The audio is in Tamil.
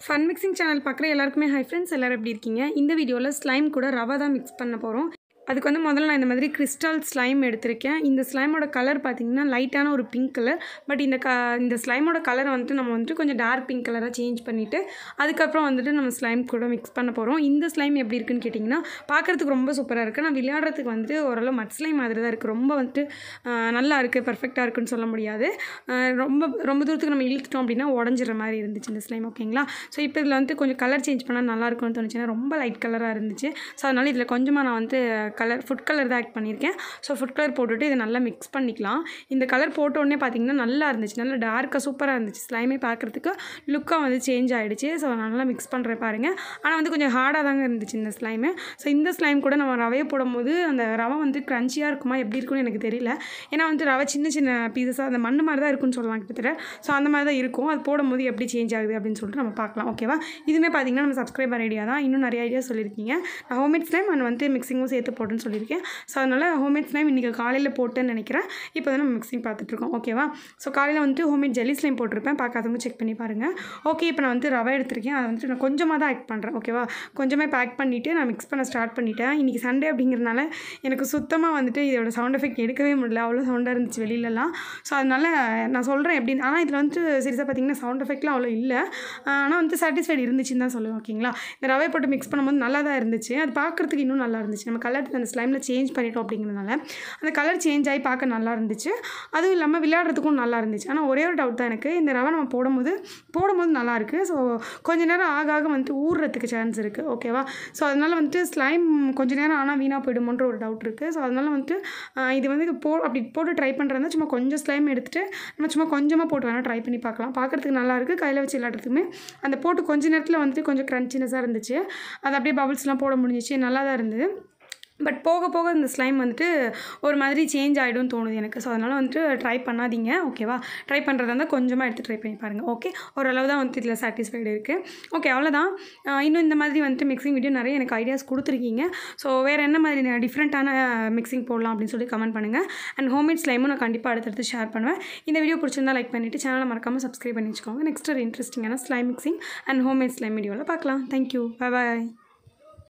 ஃபன் மிக்சிங் சேனல் பார்க்குற எல்லாருக்குமே ஹை ஃப்ரெண்ட்ஸ் எல்லோரும் எப்படி இருக்கீங்க? இந்த வீடியோவில் ஸ்லைம் கூட ரவா தான் மிக்ஸ் பண்ண போகிறோம் அதுக்கு வந்து முதல்ல நான் இந்த மாதிரி கிறிஸ்டல் ஸ்லைம் எடுத்திருக்கேன். இந்த ஸ்லைமோட கலர் பார்த்திங்கன்னா லைட்டான ஒரு பிங்க் கலர் பட் இந்த க இந்த ஸ்லைமோட கலரை வந்துட்டு நம்ம வந்துட்டு கொஞ்சம் டார்க் பிங்க் கலராக சேஞ்ச் பண்ணிவிட்டு அதுக்கப்புறம் வந்துட்டு நம்ம ஸ்லைம் கூட மிக்ஸ் பண்ண போகிறோம் இந்த ஸ்லைம் எப்படி இருக்குன்னு கேட்டிங்கன்னா பார்க்குறதுக்கு ரொம்ப சூப்பராக இருக்குது நான் விளையாடுறதுக்கு வந்துட்டு ஓரளவு மட் ஸ்லைம் மாதிரி தான் இருக்குது ரொம்ப வந்துட்டு நல்லா இருக்குது பர்ஃபெக்டாக இருக்குன்னு சொல்ல முடியாது. ரொம்ப ரொம்ப தூரத்துக்கு நம்ம இழுத்துட்டோம் அப்படின்னா உடஞ்சிற மாதிரி இருந்துச்சு இந்த ஸ்லைம் ஓகேங்களா ஸோ இப்போ இதில் வந்துட்டு கொஞ்சம் கலர் சேஞ்ச் பண்ணால் நல்லா இருக்கும்னு தோணுச்சுன்னா ரொம்ப லைட் கலராக இருந்துச்சு. ஸோ அதனால் இதில் கொஞ்சமாக நான் வந்து கலர் ஃபுட் கலர் தான் ஆட் பண்ணியிருக்கேன். ஸோ ஃபுட் கலர் போட்டுட்டு இதை நல்லா மிக்ஸ் பண்ணிக்கலாம். இந்த கலர் போட்டோடனே பார்த்திங்கன்னா பார்த்தீங்கன்னா நல்லா இருந்துச்சு. நல்லா டார்க்காக சூப்பராக இருந்துச்சு. ஸ்லைமே பார்க்குறதுக்கு லுக்காக வந்து சேஞ்ச் ஆகிடுச்சு ஸோ நல்லா மிக்ஸ் பண்ணுறேன் பாருங்கள் ஆனால் வந்து கொஞ்சம் ஹார்டாக தாங்க இருந்துச்சு இந்த ஸ்லைமு ஸோ இந்த ஸ்லைம் கூட நம்ம ரவையை போடும்போது அந்த ரவை வந்து க்ரன்ச்சியாக இருக்குமா எப்படி இருக்கும்னு எனக்கு தெரியல. ஏன்னா வந்து ரவை சின்ன சின்ன பீசஸாக அந்த மண் மாதிரி தான் இருக்கும்னு சொல்லலாம் கிட்டத்தட்ட. ஸோ அந்த மாதிரி தான் இருக்கும். அது போடும்போது எப்படி சேஞ்ச் ஆகுது அப்படின்னு சொல்லிட்டு நம்ம பார்க்கலாம் ஓகேவா இதுவுமே பார்த்தீங்கன்னா நம்ம சப்ஸ்கிரைபர் ஐடியா தான். இன்னும் நிறைய ஐடியா சொல்லியிருக்கீங்க. நான் ஹோம்மேட் ஸ்லைம் அண்ட் வந்து மிக்சிங்கும் சேர்த்து போட்டுன்னு சொல்லியிருக்கேன். ஸோ அதனால் ஹோம்மேட் ஸ்லைம் இன்றைக்கி காலையில் போட்டேன்னு நினைக்கிறேன். இப்போ தான் நம்ம மிக்சிங் பார்த்துட்ருக்கோம் ஓகேவா ஸோ காலையில் வந்துட்டு ஹோம்மேட் ஜெல்லி ஸ்லைம் போட்டிருப்பேன். பார்க்காதவங்க செக் பண்ணி பாருங்கள் ஓகே இப்போ நான் வந்து ரவை எடுத்திருக்கேன். அதை வந்துட்டு நான் கொஞ்சமாக தான் ஆட் பண்ணுறேன் ஓகேவா கொஞ்சமே பேக் பண்ணிவிட்டு நான் மிக்ஸ் பண்ண ஸ்டார்ட் பண்ணிட்டேன். இன்றைக்கி சண்டே அப்படிங்கிறனால எனக்கு சுத்தமாக வந்துட்டு இதோட சவுண்ட் எஃபெக்ட் எடுக்கவே முடியல. அவ்வளோ சவுண்டாக இருந்துச்சு வெளியிலலாம். ஸோ அதனால் நான் சொல்கிறேன் எப்படின்னு ஆனால் இதில் வந்துட்டு சீரியஸாக பார்த்தீங்கன்னா சவுண்ட் எஃபெக்ட்லாம் அவ்வளோ இல்லை. ஆனால் வந்து சாட்டிஸ்ஃபைடு இருந்துச்சுன்னு தான் சொல்லுவேன். ஓகேங்களா இந்த ரவை போட்டு மிக்ஸ் பண்ணும்போது நல்லா தான் இருந்துச்சு. அது பார்க்குறதுக்கு இன்னும் நல்லா இருந்துச்சு. நம்ம கலர் அந்த ஸ்லைமில் சேஞ்ச் பண்ணிட்டோம் அப்படிங்கிறதுனால அந்த கலர் சேஞ்ச் ஆகி பார்க்க நல்லா இருந்துச்சு. அதுவும் இல்லாமல் விளையாடுறதுக்கும் நல்லா இருந்துச்சு. ஆனால் ஒரே ஒரு டவுட் தான் எனக்கு. இந்த ரவை நம்ம போடும்போது போடும்போது நல்லாயிருக்கு ஸோ கொஞ்ச நேரம் ஆக ஆக வந்துட்டு ஊறுறதுக்கு சான்ஸ் இருக்குது ஓகேவா ஸோ அதனால் வந்துட்டு ஸ்லைம் கொஞ்ச நேரம் ஆனால் வீணாக போயிடுமோன்ற ஒரு டவுட் இருக்குது ஸோ அதனால் வந்துட்டு இது வந்து போ அப்படி போட்டு ட்ரை பண்ணுறதா சும்மா கொஞ்சம் ஸ்லைம் எடுத்துகிட்டு நம்ம சும்மா கொஞ்சமாக போட்டு வேணால் ட்ரை பண்ணி பார்க்கலாம். பார்க்குறதுக்கு நல்லா இருக்குது கையில் வச்சு விளையாடுறதுக்குமே. அந்த போட்டு கொஞ்ச நேரத்தில் வந்துட்டு கொஞ்சம் க்ரன்ச்சினஸாக இருந்துச்சு. அது அப்படியே பபிள்ஸ்லாம் போட முடிஞ்சிச்சு. நல்லா தான் இருந்தது. பட் போக போக இந்த ஸ்லைம் வந்துட்டு ஒரு மாதிரி சேஞ்ச் ஆகிடும்னு தோணுது எனக்கு. ஸோ அதனால் வந்துட்டு ட்ரை பண்ணாதீங்க. ஓகேவா ட்ரை பண்ணுறதா இருந்தால் கொஞ்சமாக எடுத்து ட்ரை பண்ணி பாருங்கள் ஓகே ஓரளவு தான் வந்துட்டு இதில் சாட்டிஸ்ஃபைடு இருக்குது ஓகே அவ்வளோதான் இன்னும் இந்த மாதிரி வந்துட்டு மிக்சிங் வீடியோ நிறைய எனக்கு ஐடியாஸ் கொடுத்துருக்கீங்க. ஸோ வேறு என்ன மாதிரி டிஃப்ரெண்ட்டான மிக்சிங் போடலாம் அப்படின்னு சொல்லி கமெண்ட் பண்ணுங்கள் அண்ட் ஹோம்மேட் ஸ்லைமும் நான் கண்டிப்பாக அடுத்தடுத்து ஷேர் பண்ணுவேன். இந்த வீடியோ பிடிச்சிருந்தா லைக் பண்ணிவிட்டு சேனலை மறக்காமல் சப்ஸ்கிரைப் பண்ணி வச்சுக்கோங்க நெக்ஸ்ட் ஒரு இன்ட்ரெஸ்டிங்கான slime mixing and homemade slime வீடியோவில் பார்க்கலாம். Thank you bye